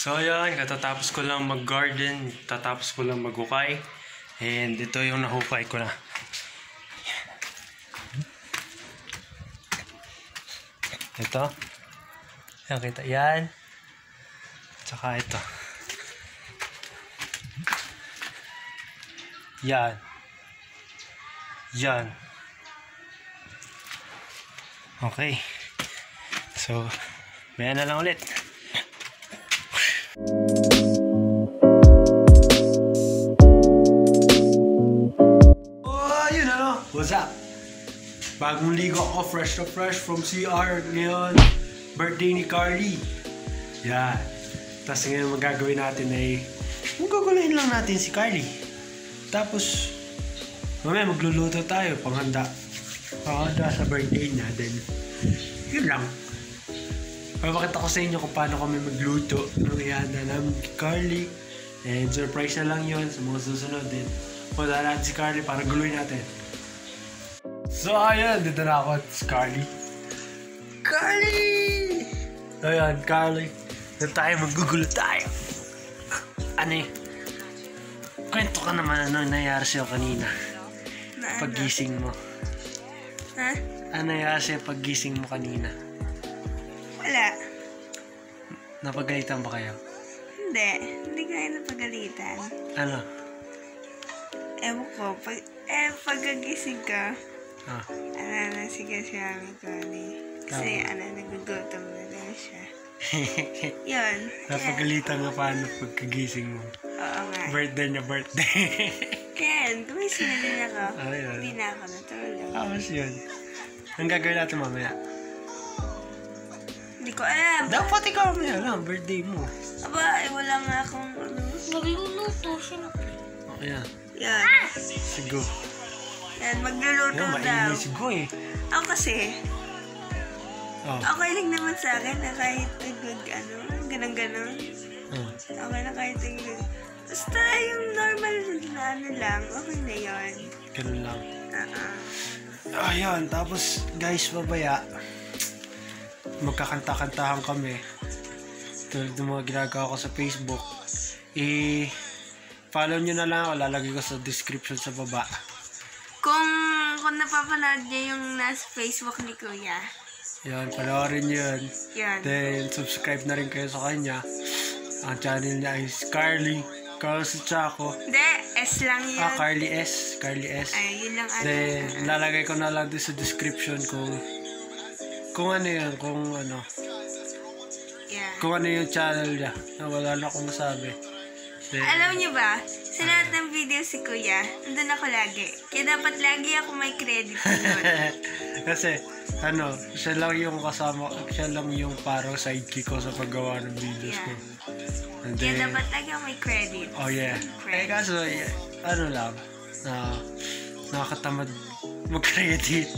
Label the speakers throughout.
Speaker 1: So ayan, katatapos ko lang mag-garden, tatapos ko lang maghukay. And ito yung nahukay ko na. Ito. Ayan, kita. Yan. Tsaka ito. Yan. Yan. Okay. So, maya na lang ulit. Oh, yun ano? What's up? Bagong ligo ako, fresh to fresh from CR ngayon. Birthday ni Carly. Yan. Tapos ngayon magagawin natin ay magugulayin lang natin si Carly. Tapos, mamaya magluluto tayo, panghanda. Panghanda sa birthday niya. Then, yun lang. Papakita ko sa inyo kung paano kami magluto ng ihanda namin kay Carly. And surprise na lang yun sa mga susunod din. Punta natin si Carly para guluhin natin. So ayun, dito na ako at si Carly. Carly! Ayun, Carly. Na tayo, magugulo tayo. Ano eh? Kwento ka naman ano nangyari sa'yo kanina.
Speaker 2: Na?
Speaker 1: Paggising mo.
Speaker 2: Ha?
Speaker 1: Ano nangyari sa'yo paggising mo kanina?
Speaker 2: Wala.
Speaker 1: Napagalitan ba kayo?
Speaker 2: Hindi. Hindi kayo napagalitan.
Speaker 1: Ano?
Speaker 2: Ewan ko. Pag, eh, pagkagising ka,
Speaker 1: Ah.
Speaker 2: ano na sige namin ko ni. Kasi ano, nagugutom na daw siya. Yun.
Speaker 1: Napagalitan ka paano pagkagising mo?
Speaker 2: oo nga.
Speaker 1: Birthday niya, birthday.
Speaker 2: Kaya, gumising na din ako.
Speaker 1: Ayun.
Speaker 2: Hindi na ako natulog.
Speaker 1: Tapos yun. Ang gagawin natin mamaya?
Speaker 2: Ko alam.
Speaker 1: Dapat ikaw mamaya lang, birthday mo.
Speaker 2: Aba, eh, wala nga akong ano.
Speaker 3: Nagluluto siya.
Speaker 1: Okay yan.
Speaker 2: Yan.
Speaker 1: Sigo.
Speaker 2: Yan, magluluto
Speaker 1: Yan,
Speaker 2: daw.
Speaker 1: mainit sigo eh.
Speaker 2: Ako kasi,
Speaker 1: Oh.
Speaker 2: okay lang naman sa akin na kahit nag, ano, ganun-ganun.
Speaker 1: oh.
Speaker 2: Okay na kahit nag, basta yung normal na ano lang, okay na yun.
Speaker 1: Ganun lang.
Speaker 2: Uh-uh.
Speaker 1: Ayun, tapos guys, babaya. Magkakanta-kantahan kami. Tulad ng mga ginagawa ko sa Facebook. I follow nyo na lang ako, lalagay ko sa description sa baba.
Speaker 2: Kung, kung napapanood niya yung nasa Facebook ni Kuya,
Speaker 1: Yan, panoorin nyo yun.
Speaker 2: yun.
Speaker 1: Then, subscribe na rin kayo sa kanya. Ang channel niya is Carly. Carlos Chaco.
Speaker 2: Hindi, S lang yun.
Speaker 1: Ah, Carly S. Carly S.
Speaker 2: Ay, yun lang ano.
Speaker 1: Then, lalagay ko na lang din sa description kung kung ano yun, kung ano,
Speaker 2: Yeah.
Speaker 1: kung ano yung channel niya. Na wala na akong masabi. Then,
Speaker 2: Alam niyo ba, sa lahat ng video si Kuya, nandun ako lagi. Kaya dapat lagi ako may credit doon.
Speaker 1: kasi, ano, siya lang yung kasama, siya lang yung parang sidekick ko sa paggawa ng videos ko. And
Speaker 2: Kaya
Speaker 1: then,
Speaker 2: dapat lagi ako may credit.
Speaker 1: Oh yeah. Eh kaso, eh, ano lang, na nakakatamad mag-credit.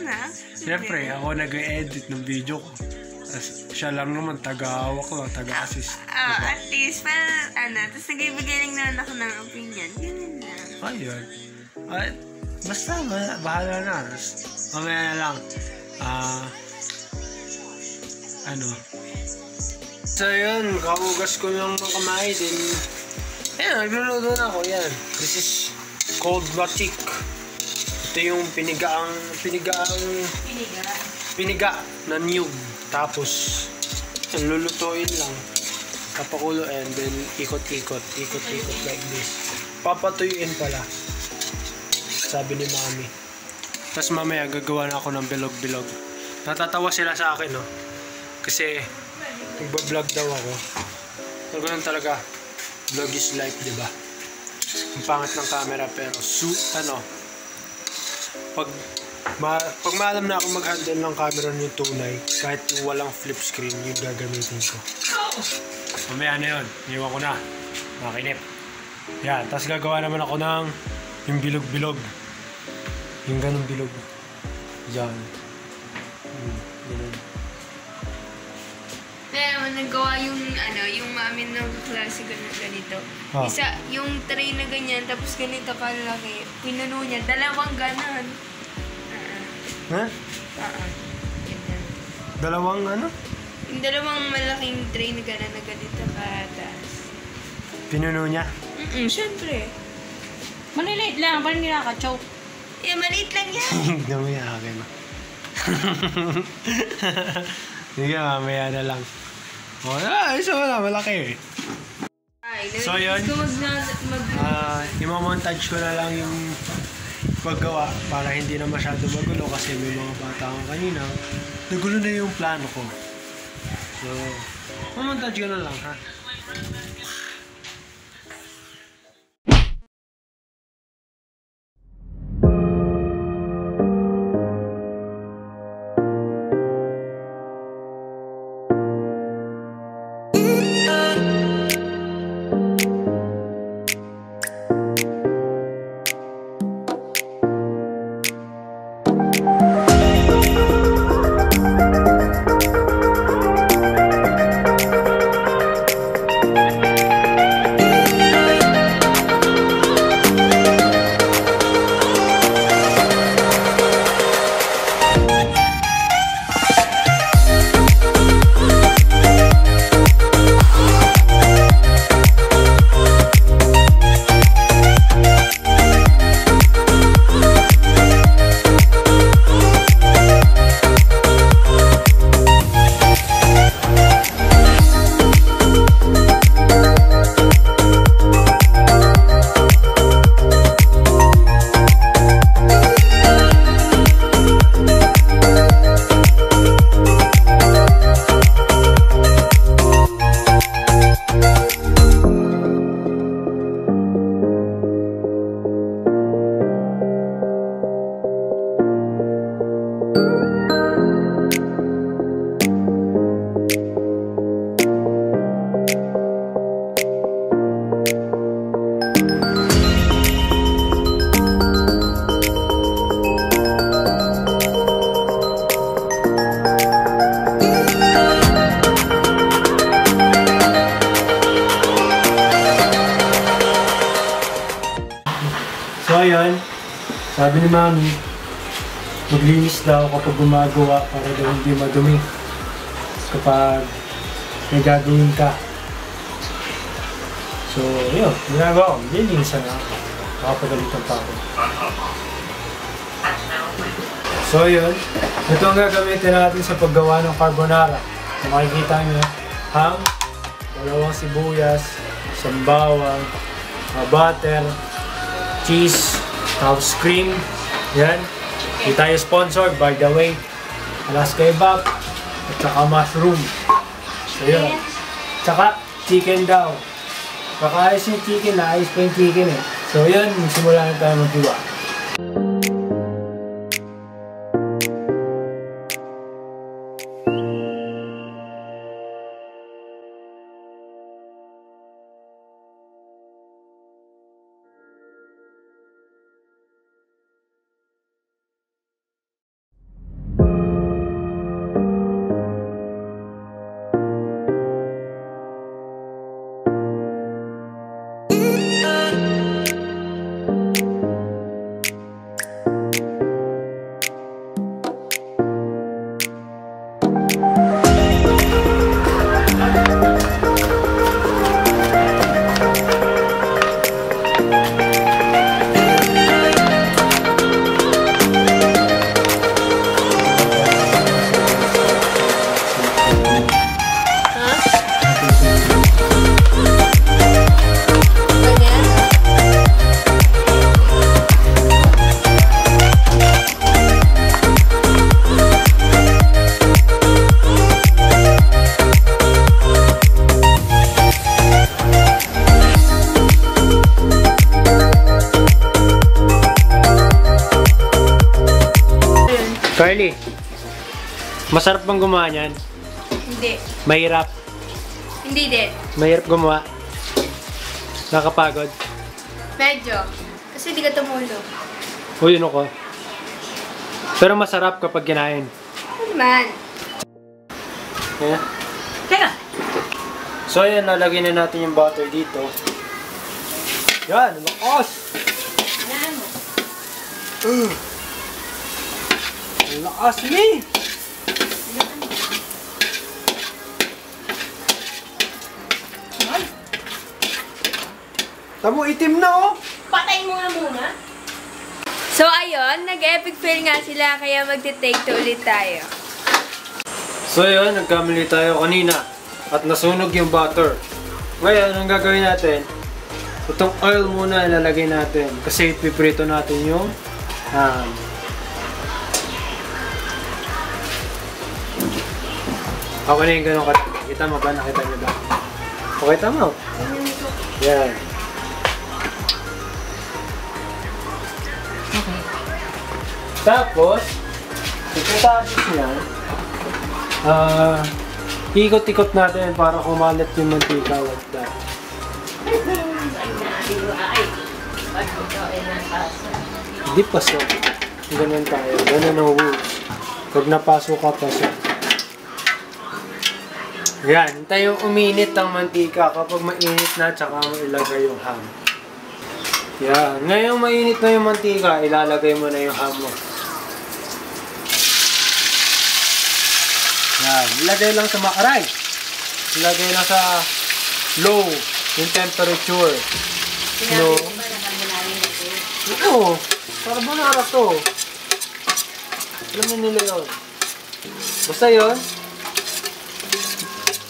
Speaker 2: Ano?
Speaker 1: Siyempre, ako nag-edit ng video ko. As, siya lang naman, taga-hawak lang, taga-assist.
Speaker 2: Ah, at least, parang, ano, tapos nagbibigay lang naman ako ng opinion. Ganun lang.
Speaker 1: Ayun. Ay, basta, ba- bahala na. Mamaya na lang. Ah, ano. So yun, kahugas ko ng mga kamay din. Ayan, nagluluto na ako. Yan. This is cold batik. Ito yung pinigaang, pinigaang,
Speaker 2: Piniga.
Speaker 1: piniga na niyog. Tapos, yan, lulutuin lang. Kapakulo and then ikot-ikot, ikot-ikot like this. Papatuyuin pala. Sabi ni mami. Tapos mamaya gagawa na ako ng bilog-bilog. Natatawa sila sa akin, no? Kasi, nagbablog daw ako. Ang ganun talaga. Vlog is life, di ba? Ang pangat ng camera pero su ano pag ma pag maalam na ako mag-handle ng camera ng tunay kahit yung walang flip screen yung gagamitin ko. Mamaya na yun. Iwan ko na. Makinip. Yan. Tapos gagawa naman ako ng yung bilog-bilog. Yung ganong bilog. Yan. Hmm, ganun.
Speaker 2: Kaya nagawa yung, ano, yung mami ng klase na ganito.
Speaker 1: Ah.
Speaker 2: Isa, yung tray na ganyan, tapos ganito kalaki. Pinuno niya, dalawang ganon. Ah,
Speaker 1: Ha?
Speaker 2: ah, ah. Ganyan.
Speaker 1: Dalawang ano?
Speaker 2: Yung dalawang malaking tray na gano'n na ganito kataas.
Speaker 1: Pinuno niya.
Speaker 2: Mm-mm, syempre.
Speaker 3: Maliliit lang, parang nakaka-choke.
Speaker 2: Eh, maliit lang yan.
Speaker 1: Hindi mo yung akin. Sige, mamaya na lang. O, ah, isa wala, malaki eh. So, yun?
Speaker 2: Mag,
Speaker 1: Ah, imamontage ko na lang yung paggawa para hindi na masyado magulo kasi may mga bata ako kanina. Nagulo na yung plano ko. So, mamontage ko na lang ha. So ayun, sabi ni Mami, maglinis daw kapag gumagawa para daw hindi madumi kapag may gagawin ka. So, yun, ginagawa ko, lilinisan na ako. Makapagalitan pa ako. So yun, ito ang gagamitin natin sa paggawa ng carbonara. Kung makikita nyo, ham, dalawang sibuyas, isang bawang, uh, butter, cheese, tapos cream. Yan. Hindi tayo sponsored, by the way. Alaska Kebab, at saka mushroom. So yun. Tsaka chicken daw. Kakaayos yung chicken, naayos pa yung chicken eh. So yun, simula na tayo magdiwa. Carly, masarap bang gumawa niyan?
Speaker 2: Hindi.
Speaker 1: Mahirap.
Speaker 2: Hindi din.
Speaker 1: Mahirap gumawa. Nakapagod.
Speaker 2: Medyo. Kasi di ka tumulong.
Speaker 1: Uy, ano ko? Pero masarap kapag kinain.
Speaker 2: Ano naman?
Speaker 1: Yeah.
Speaker 3: Teka,
Speaker 1: So, ayan, nalagay na natin yung butter dito. Yan, lakas!
Speaker 3: mo.
Speaker 1: Uh. Lakas ni! Tamo, itim na oh!
Speaker 3: Patay mo muna.
Speaker 2: So ayun, nag-epic fail nga sila kaya magte-take to ulit tayo.
Speaker 1: So yun, nagkamali tayo kanina at nasunog yung butter. Ngayon, ang gagawin natin, itong oil muna ilalagay natin kasi ipiprito natin yung um, Ako na yung ganun ka. Kita mo ba? Nakita niyo ba? Okay, tama. Yan. Tapos, pagkatapos niyan, Ah, ikot-ikot natin para kumalat yung mantika like that. Hindi pasok. Ganun tayo. Ganun ang rules. Pag napasok ka, pasok. Yan. Yung uminit ang mantika. Kapag mainit na, tsaka mo ilagay yung ham. Yan. Ngayong mainit na yung mantika, ilalagay mo na yung ham mo. Yan. Ilagay lang sa makaray. Ilagay lang sa low yung temperature. No. Ito. Carbonara to. Alam mo nila yun. Basta yun.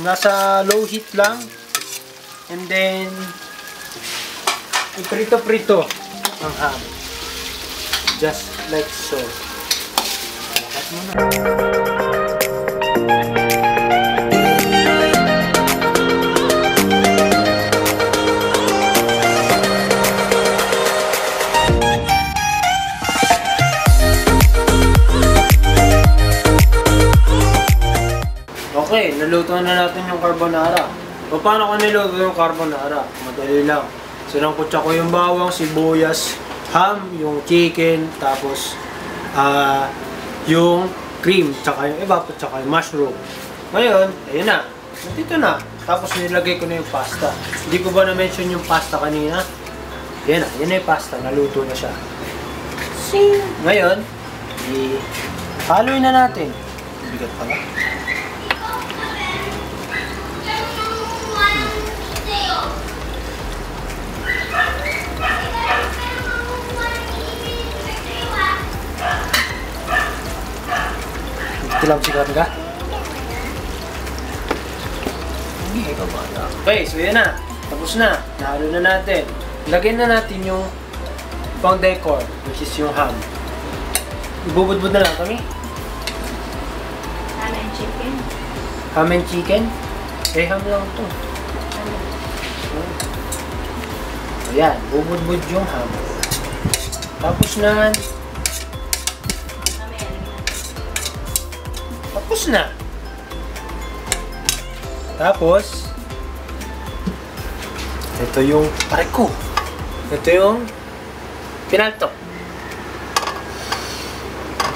Speaker 1: Nasa low heat lang. And then, iprito-prito ang ham. Just like so. Lakas mo Okay, naluto na natin yung carbonara. O paano ko niluto yung carbonara? Madali lang. Sinangkutsa ko yung bawang, sibuyas, ham, yung chicken, tapos ah yung cream, tsaka yung iba, tsaka yung mushroom. Ngayon, ayun na. Nandito na. Tapos nilagay ko na yung pasta. Hindi ko ba na-mention yung pasta kanina? Yan na, yan na yung pasta. Naluto na siya. Ngayon, i-haloy na natin. Bigat pala. Ito lang sigaw ka? Okay, so yan na. Tapos na. Nahalo na natin. Lagyan na natin yung pang decor, which is yung ham. Ibubudbud na lang kami.
Speaker 3: Sana yung chicken.
Speaker 1: Ham and chicken. Eh, ham lang to. Ayan, bubudbud yung ham. Tapos na. Tapos na. Tapos, ito yung pareko. Ito yung pinalto.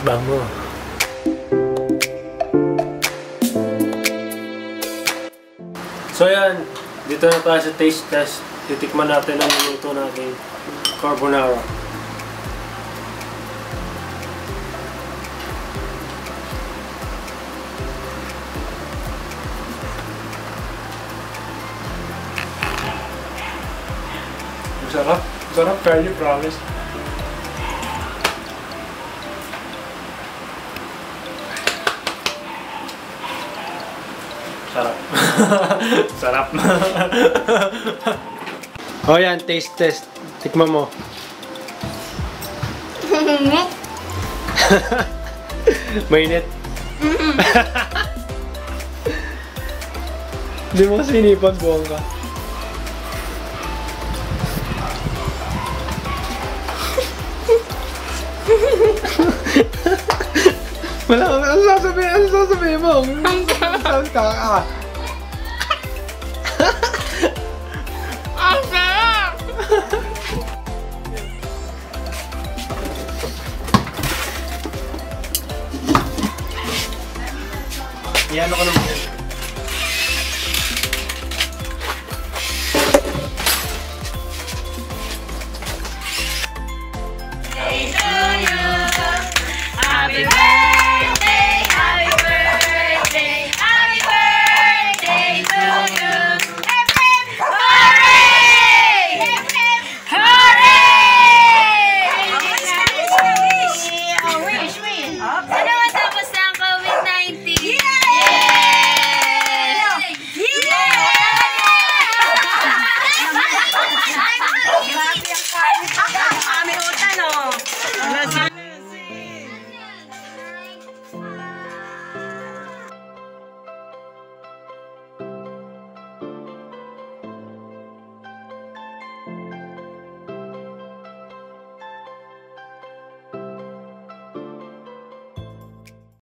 Speaker 1: Bango. So yan, dito na tayo sa taste test. Titikman natin ang minuto natin carbonara. Sarap. Sarap kayo, promise. Sarap. Sarap. oh yan, taste test. Tikman mo. Mainit. Hindi mo sinipan buong ka. Wala kang ano sasabihin? Ano sasabihin mo? Ang kaka.
Speaker 2: Ang sarap!
Speaker 1: Yan ako naman.